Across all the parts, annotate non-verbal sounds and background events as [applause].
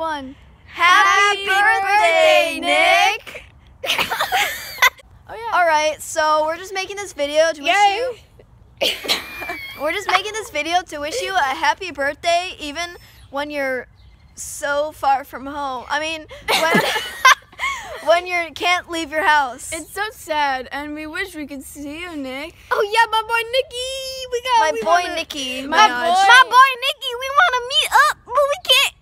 one. Happy birthday, Nick! [laughs] Oh yeah. All right, so we're just making this video to wish you. [coughs] we're just making this video to wish you a happy birthday, even when you're so far from home. I mean, when [laughs] when you can't leave your house. It's so sad, and we wish we could see you, Nick. Oh yeah, my boy Nicky. We got my we boy wanna- Nicky. My Minaj. boy- My boy Nicky. We want to meet up, but we can't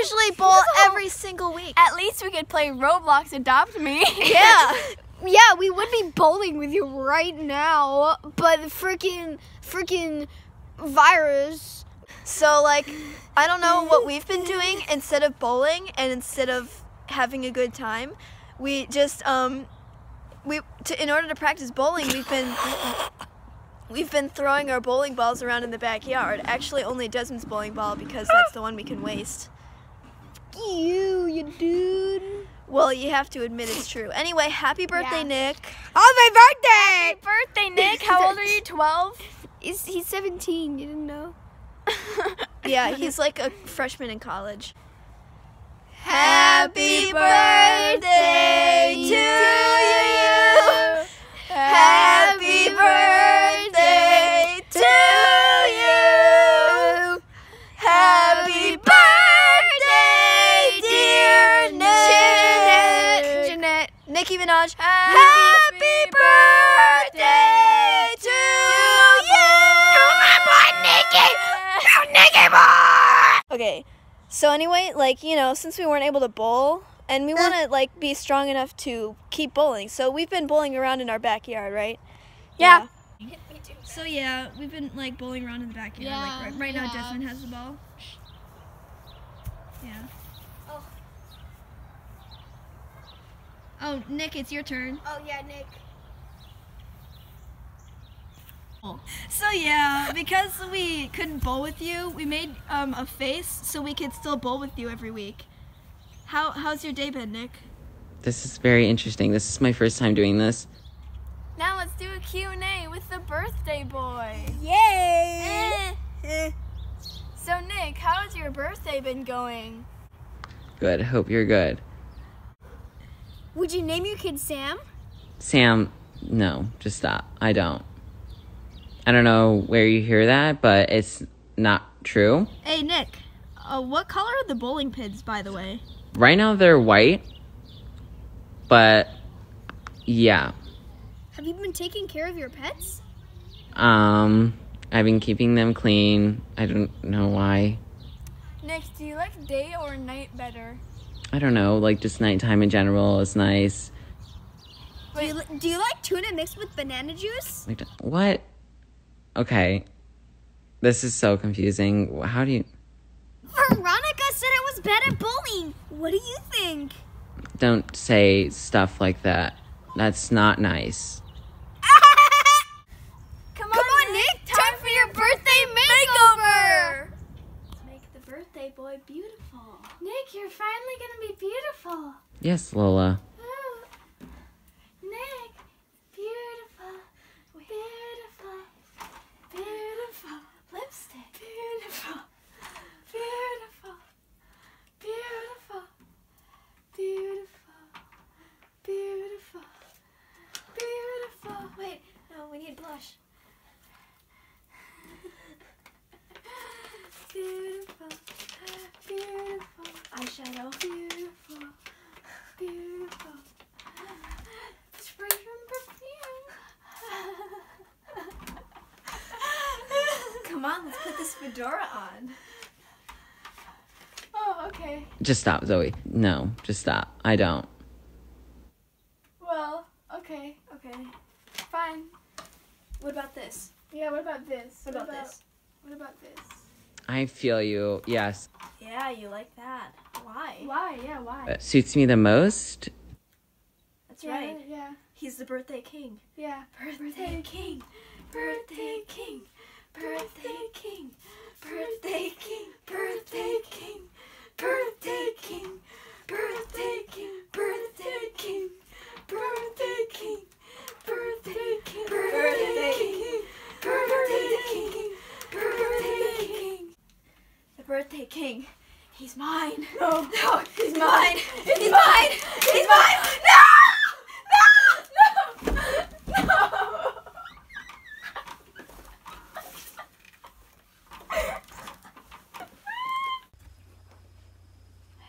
Usually bowl every single week. At least we could play Roblox Adopt Me. [laughs] Yeah. [laughs] Yeah, we would be bowling with you right now, but the freaking freaking virus. So like, I don't know what we've been doing [laughs] instead of bowling and instead of having a good time, we just um, we to in order to practice bowling, we've been [coughs] we've been throwing our bowling balls around in the backyard. Actually, only Desmond's bowling ball because that's the one we can waste. You, you dude. Well, you have to admit it's true. Anyway, happy birthday, Yeah. Nick. Oh, my birthday! Happy birthday, Nick. How old are you? 12? He's, he's 17. You didn't know? [laughs] Yeah, he's like a freshman in college. Happy birthday to you. Happy birthday Happy birthday to you. My Nikki! You Nikki boy! Okay, so anyway, like you know, since we weren't able to bowl, and we want to like be strong enough to keep bowling, so we've been bowling around in our backyard, right? Yeah. So yeah, we've been like bowling around in the backyard. Yeah, like right, right now. Desmond has the ball. Yeah. Oh. Oh, Nick, it's your turn. Oh, yeah, Nick. So yeah, because we couldn't bowl with you, we made um, a face so we could still bowl with you every week. How how's your day been, Nick? This is very interesting. This is my first time doing this. Now let's do a Q&A with the birthday boy. Yay! Eh. So, Nick, how's your birthday been going? Good. Hope you're good. Would you name your kid Sam? Sam, no, just stop. I don't. I don't know where you hear that, but it's not true. Hey, Nick. Uh, what color are the bowling pins, by the way? Right now they're white, but yeah. Have you been taking care of your pets? Um, I've been keeping them clean. I don't know why. Nick, do you like day or night better? I don't know, like just nighttime in general is nice. Do you, do you like tuna mixed with banana juice? Like, what? Okay. This is so confusing. How do you Veronica said I was bad at bullying. What do you think? don't say stuff like that? That's not nice. Come, [laughs] Come on, Nick. Time for your birthday makeover. Make the birthday boy beautiful. Nick, you're finally gonna be beautiful. Yes, Lola. Nick, beautiful, beautiful, beautiful lipstick. Beautiful, beautiful, beautiful, beautiful, beautiful, beautiful. Wait, no, we need blush. [laughs] beautiful, beautiful. Eyeshadow. Beautiful, beautiful. Spray from perfume. Come on, let's put this fedora on. oh, okay. Just stop, Zoe. No, just stop. I don't. Well, okay, okay. Fine. What about this? Yeah, what about this? What about this? What about this? I feel you. Yes. Yeah, you like that. Why? Why? Yeah, why? What suits me the most? That's yeah, right. Yeah, He's the birthday king. yeah. Birthday king, birthday king, birthday king, birthday king, birthday king, birthday king, birthday king, birthday king, birthday king, birthday king, birthday king, birthday king, birthday king. The birthday king. He's mine. mine. No, no, he's mine. He's mine. He's mine. No, no, no, no.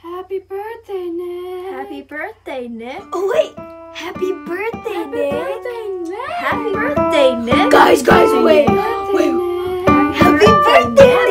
Happy birthday, Nick. Happy birthday, Nick. Oh wait, happy birthday, Nick. Nick. Happy birthday, Nick. Guys, guys, wait, wait. Happy birthday, Happy birthday, Nick.